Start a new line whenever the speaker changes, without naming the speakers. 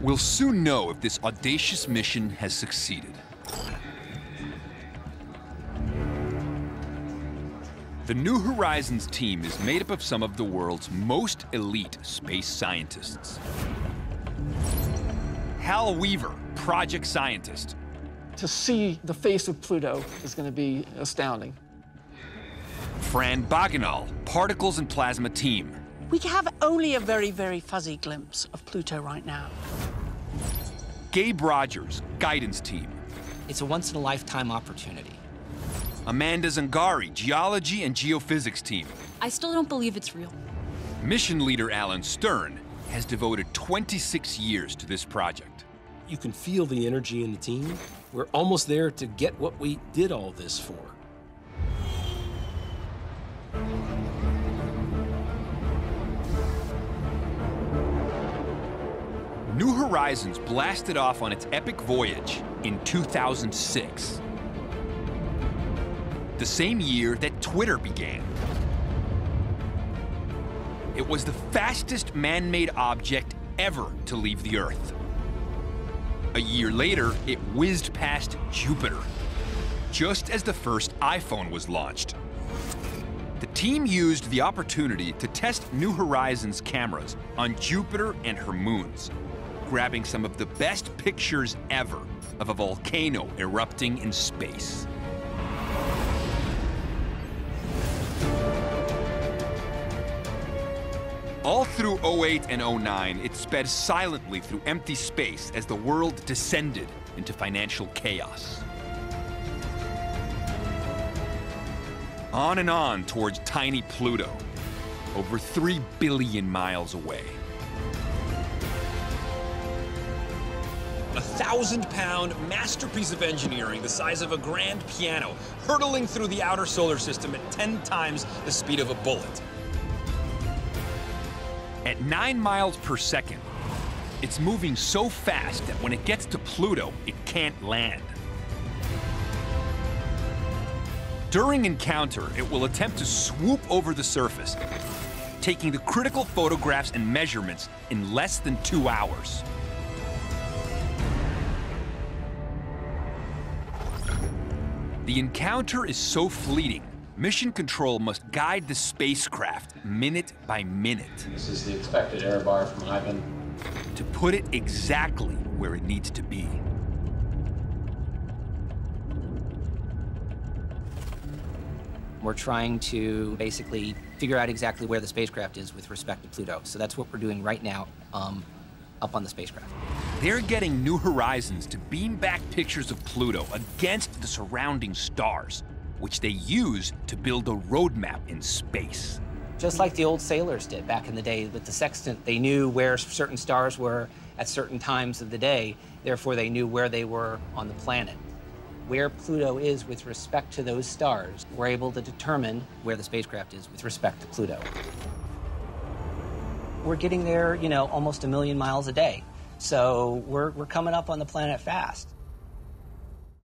We'll soon know if this audacious mission has succeeded. The New Horizons team is made up of some of the world's most elite space scientists. Hal Weaver, project scientist.
To see the face of Pluto is going to be astounding.
Fran Bagenal, particles and plasma team.
We have only a very, very fuzzy glimpse of Pluto right now.
Gabe Rogers, guidance team.
It's a once-in-a-lifetime opportunity.
Amanda Zangari, geology and geophysics team.
I still don't believe it's real.
Mission leader Alan Stern has devoted 26 years to this project.
You can feel the energy in the team. We're almost there to get what we did all this for.
New Horizons blasted off on its epic voyage in 2006. The same year that Twitter began. It was the fastest man-made object ever to leave the Earth. A year later, it whizzed past Jupiter, just as the first iPhone was launched. The team used the opportunity to test New Horizons cameras on Jupiter and her moons, grabbing some of the best pictures ever of a volcano erupting in space. All through 08 and 09, it sped silently through empty space as the world descended into financial chaos. On and on towards tiny Pluto, over 3 billion miles away.
A thousand pound masterpiece of engineering the size of a grand piano, hurtling through the outer solar system at 10 times the speed of a bullet.
At 9 miles per second, it's moving so fast that when it gets to Pluto, it can't land. During encounter, it will attempt to swoop over the surface, taking the critical photographs and measurements in less than two hours. The encounter is so fleeting, Mission Control must guide the spacecraft minute by minute
This is the expected error bar from Ivan.
to put it exactly where it needs to be.
We're trying to basically figure out exactly where the spacecraft is with respect to Pluto. So that's what we're doing right now um, up on the spacecraft.
They're getting New Horizons to beam back pictures of Pluto against the surrounding stars, which they use to build a roadmap in space.
Just like the old sailors did back in the day with the sextant, they knew where certain stars were at certain times of the day, therefore, they knew where they were on the planet. Where Pluto is with respect to those stars, we're able to determine where the spacecraft is with respect to Pluto. We're getting there, you know, almost a million miles a day. So we're, we're coming up on the planet fast.